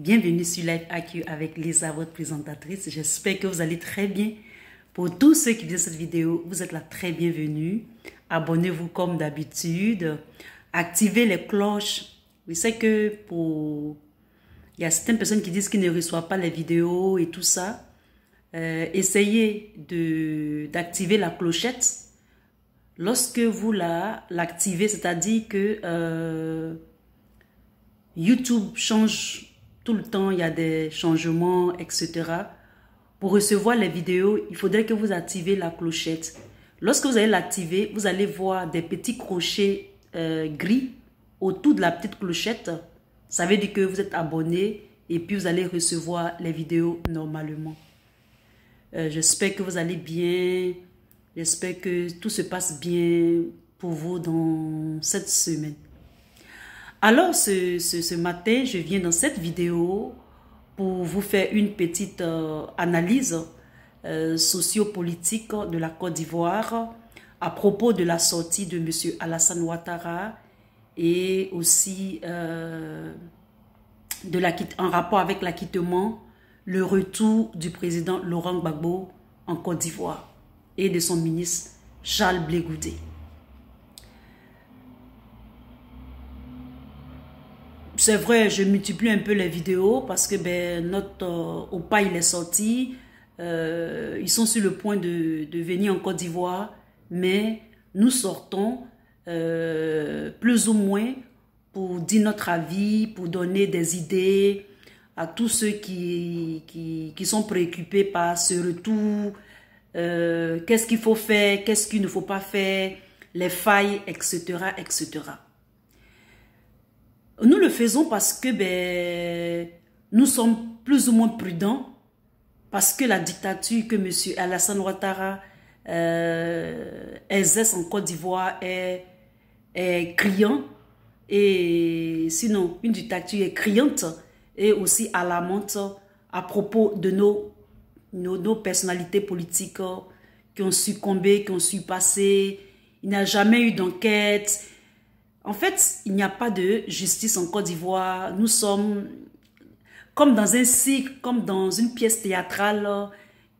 Bienvenue sur Live AQ avec Lisa, votre présentatrice. J'espère que vous allez très bien. Pour tous ceux qui viennent cette vidéo, vous êtes là très bienvenue. Abonnez-vous comme d'habitude. Activez les cloches. Je sais que pour... Il y a certaines personnes qui disent qu'ils ne reçoivent pas les vidéos et tout ça. Euh, essayez d'activer la clochette. Lorsque vous l'activez, c'est-à-dire que euh, YouTube change tout le temps, il y a des changements, etc. Pour recevoir les vidéos, il faudrait que vous activez la clochette. Lorsque vous allez l'activer, vous allez voir des petits crochets euh, gris autour de la petite clochette. Ça veut dire que vous êtes abonné et puis vous allez recevoir les vidéos normalement. Euh, j'espère que vous allez bien. J'espère que tout se passe bien pour vous dans cette semaine. Alors, ce, matin, je viens dans cette vidéo pour vous faire une petite euh, analyse euh, sociopolitique de la Côte d'Ivoire à propos de la sortie de M. Alassane Ouattara et aussi euh, de en rapport avec l'acquittement, le retour du président Laurent Gbagbo en Côte d'Ivoire et de son ministre Charles Blé C'est vrai, je multiplie un peu les vidéos parce que ben, notre euh, OPA, il est sorti. Euh, ils sont sur le point de, venir en Côte d'Ivoire, mais nous sortons euh, plus ou moins pour dire notre avis, pour donner des idées à tous ceux qui, qui, qui sont préoccupés par ce retour, qu'est-ce qu'il faut faire, qu'est-ce qu'il ne faut pas faire, les failles, etc., etc. Nous le faisons parce que ben, nous sommes plus ou moins prudents, parce que la dictature que M. Alassane Ouattara euh, exerce en Côte d'Ivoire est, est criant, et sinon une dictature est criante et aussi alarmante à propos de nos, personnalités politiques qui ont succombé, qui ont su passer. Il n'y a jamais eu d'enquête, en fait, il n'y a pas de justice en Côte d'Ivoire. Nous sommes comme dans un cycle, comme dans une pièce théâtrale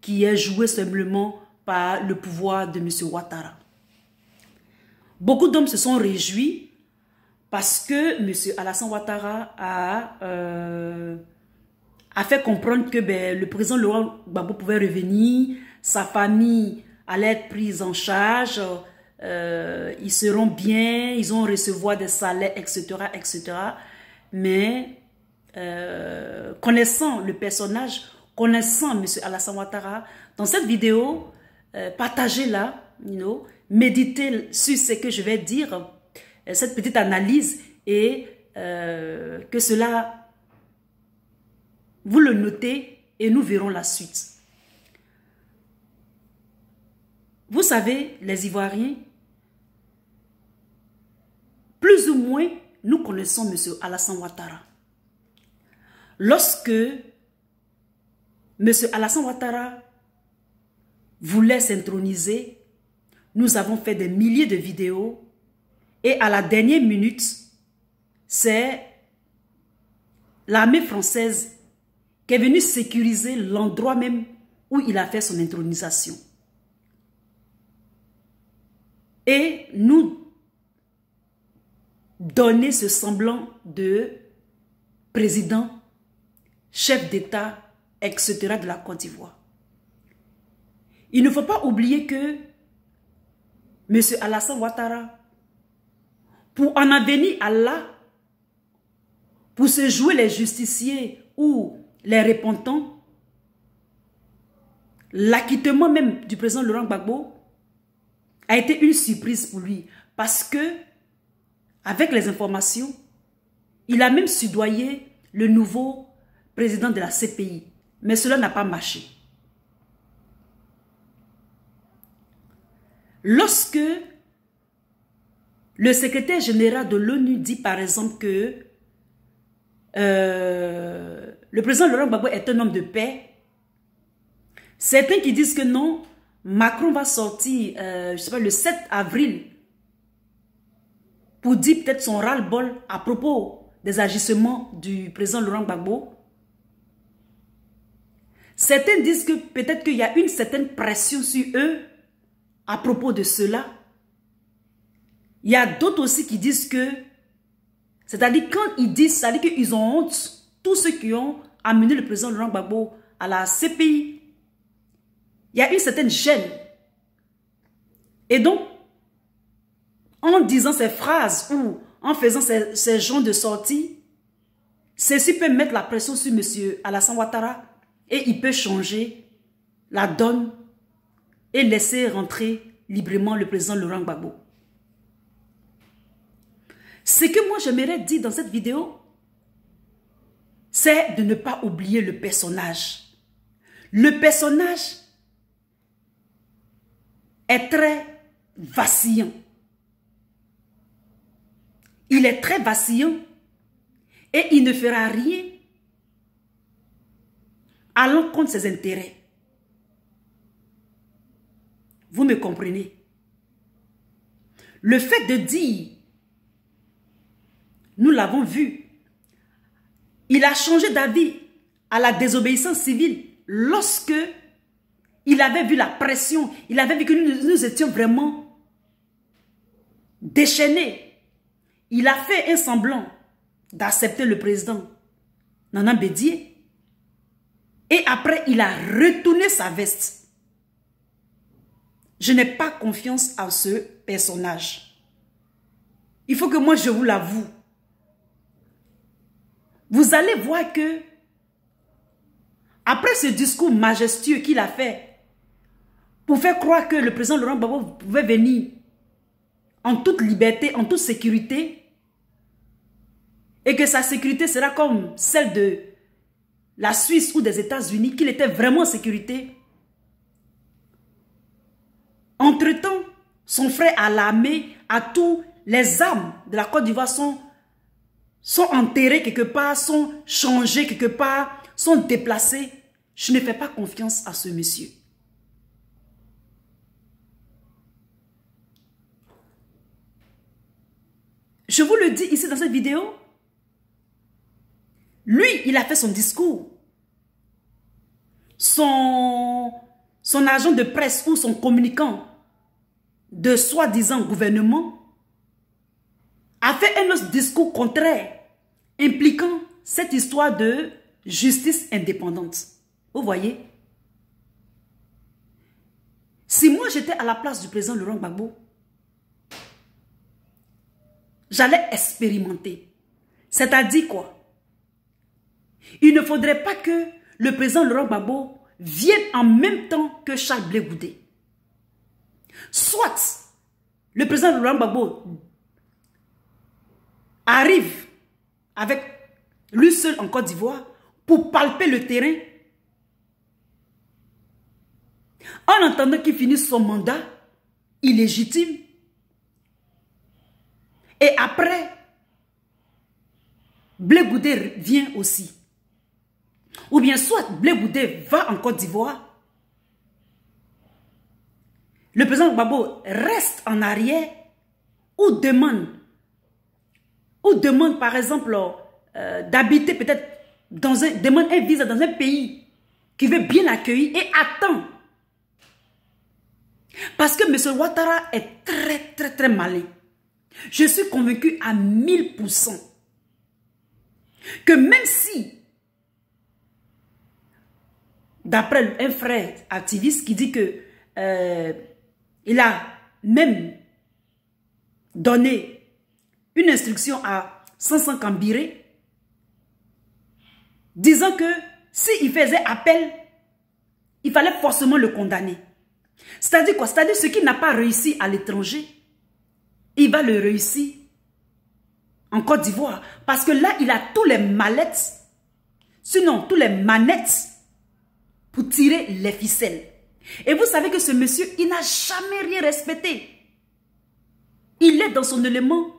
qui est jouée simplement par le pouvoir de M. Ouattara. Beaucoup d'hommes se sont réjouis parce que M. Alassane Ouattara a, euh, fait comprendre que ben, le président Laurent Gbagbo pouvait revenir, sa famille allait être prise en charge, euh, ils seront bien, ils vont recevoir des salaires, etc., etc. Mais euh, connaissant le personnage, connaissant M. Alassane Ouattara, dans cette vidéo, euh, partagez-la, you know, méditez sur ce que je vais dire, cette petite analyse, et que cela, vous le notez, et nous verrons la suite. Vous savez, les Ivoiriens, plus ou moins, nous connaissons M. Alassane Ouattara. Lorsque M. Alassane Ouattara voulait s'introniser, nous avons fait des milliers de vidéos et à la dernière minute, c'est l'armée française qui est venue sécuriser l'endroit même où il a fait son intronisation. Et nous donner ce semblant de président, chef d'État, etc. de la Côte d'Ivoire. Il ne faut pas oublier que M. Alassane Ouattara, pour en avenir à là, pour se jouer les justiciers ou les repentants, l'acquittement même du président Laurent Gbagbo a été une surprise pour lui parce que avec les informations, il a même sudoyé le nouveau président de la CPI. Mais cela n'a pas marché. Lorsque le secrétaire général de l'ONU dit par exemple que euh, le président Laurent Gbagbo est un homme de paix, certains qui disent que non, Macron va sortir, euh, sais pas, le 7 avril pour dire peut-être son ras-le-bol à propos des agissements du président Laurent Gbagbo, Certains disent que peut-être qu'il y a une certaine pression sur eux à propos de cela. Il y a d'autres aussi qui disent que, c'est-à-dire quand ils disent, c'est-à-dire qu'ils ont honte, tous ceux qui ont amené le président Laurent Gbagbo à la CPI, il y a une certaine gêne. Et donc, en disant ces phrases ou en faisant ces, genres de sorties, ceci peut mettre la pression sur M. Alassane Ouattara et il peut changer la donne et laisser rentrer librement le président Laurent Gbagbo. Ce que moi j'aimerais dire dans cette vidéo, c'est de ne pas oublier le personnage. Le personnage est très vacillant. Il est très vacillant et il ne fera rien allant contre ses intérêts. Vous me comprenez? Le fait de dire, nous l'avons vu, il a changé d'avis à la désobéissance civile lorsque il avait vu la pression, il avait vu que nous, nous étions vraiment déchaînés. Il a fait un semblant d'accepter le président Nana Bédier. Et après, il a retourné sa veste. Je n'ai pas confiance en ce personnage. Il faut que moi, je vous l'avoue. Vous allez voir que, après ce discours majestueux qu'il a fait, pour faire croire que le président Laurent Gbagbo pouvait venir en toute liberté, en toute sécurité, et que sa sécurité sera comme celle de la Suisse ou des États-Unis, qu'il était vraiment en sécurité. Entre-temps, son frère à l'armée, à tous les âmes de la Côte d'Ivoire sont, sont enterrées quelque part, sont changées quelque part, sont déplacées. Je ne fais pas confiance à ce monsieur. Je vous le dis ici dans cette vidéo, lui, il a fait son discours. Son, agent de presse ou son communicant de soi-disant gouvernement a fait un autre discours contraire impliquant cette histoire de justice indépendante. Vous voyez? Si moi j'étais à la place du président Laurent Gbagbo, j'allais expérimenter. C'est-à-dire quoi? Il ne faudrait pas que le président Laurent Gbagbo vienne en même temps que Charles Blé Goudé. Soit le président Laurent Gbagbo arrive avec lui seul en Côte d'Ivoire pour palper le terrain en attendant qu'il finisse son mandat illégitime. Et après, Blé Goudé vient aussi. Ou bien soit Blé Goudé va en Côte d'Ivoire. Le président Gbagbo reste en arrière ou demande, ou demande par exemple euh, d'habiter peut-être dans un, demande un visa dans un pays qui veut bien accueillir et attend. Parce que M. Ouattara est très très très malin. Je suis convaincu à 1000% que même si d'après un frère activiste qui dit que euh, il a même donné une instruction à Sansan Kambiré disant que s'il faisait appel, il fallait forcément le condamner. C'est-à-dire quoi? C'est-à-dire ce qui n'a pas réussi à l'étranger, il va le réussir en Côte d'Ivoire. Parce que là, il a tous les mallettes, sinon tous les manettes pour tirer les ficelles. Et vous savez que ce monsieur, il n'a jamais rien respecté. Il est dans son élément.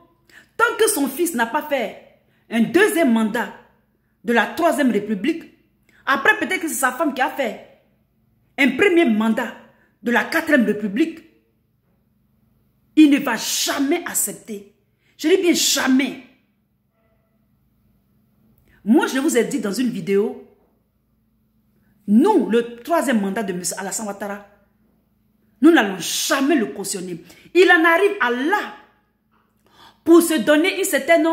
Tant que son fils n'a pas fait un deuxième mandat de la troisième république, après peut-être que c'est sa femme qui a fait un premier mandat de la quatrième république, il ne va jamais accepter. Je dis bien jamais. Moi, je vous ai dit dans une vidéo nous, le troisième mandat de M. Alassane Ouattara, nous n'allons jamais le cautionner. Il en arrive à là pour se donner une certaine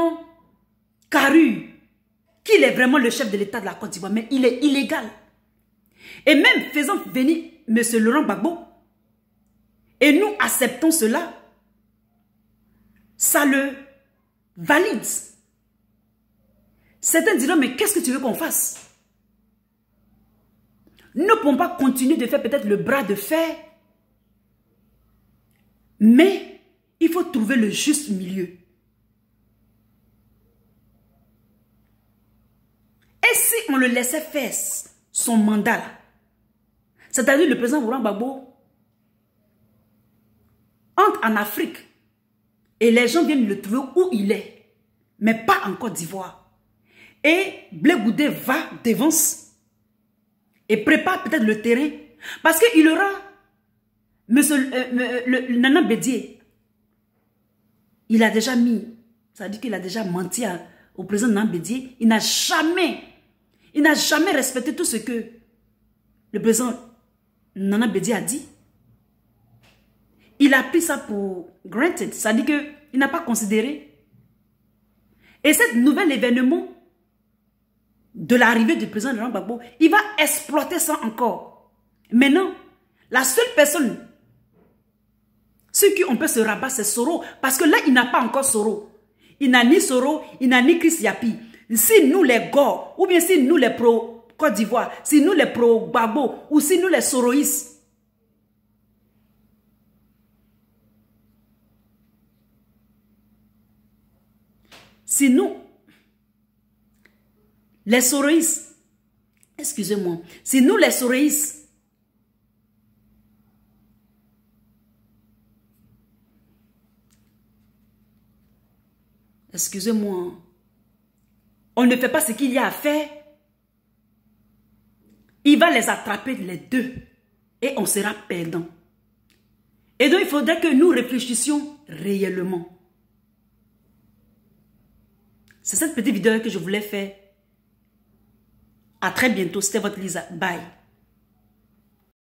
carrure qu'il est vraiment le chef de l'État de la Côte d'Ivoire, mais il est illégal. Et même faisant venir M. Laurent Gbagbo, et nous acceptons cela, ça le valide. Certains diront, mais qu'est-ce que tu veux qu'on fasse? Ne pouvons pas continuer de faire peut-être le bras de fer, mais il faut trouver le juste milieu. Et si on le laissait faire son mandat, c'est-à-dire le président Laurent Gbagbo entre en Afrique et les gens viennent le trouver où il est, mais pas en Côte d'Ivoire. Et Blé va devant et prépare peut-être le terrain parce qu'il aura monsieur euh, le, Nana Bédier. Il a déjà mis, ça dire qu'il a déjà menti au président Nana Bédier. Il n'a jamais, il n'a jamais respecté tout ce que le président Nana Bédier a dit. Il a pris ça pour granted. Ça dit qu'il n'a pas considéré. Et ce nouvel événement de l'arrivée du président Laurent Gbagbo, il va exploiter ça encore. Maintenant, la seule personne sur qui on peut se rabattre, c'est Soro. Parce que là, il n'a pas encore Soro. Il n'a ni Soro, il n'a ni Chris Yapi. Si nous les Gore, ou bien si nous les pro Côte d'Ivoire, si nous les pro Gbagbo, ou si nous les Soroïs, Si nous, les Soroïs, excusez-moi, si nous les Soroïs, excusez-moi, on ne fait pas ce qu'il y a à faire, il va les attraper les deux et on sera perdant. Et donc il faudrait que nous réfléchissions réellement. C'est cette petite vidéo que je voulais faire. À très bientôt. C'était votre Lisa. Bye.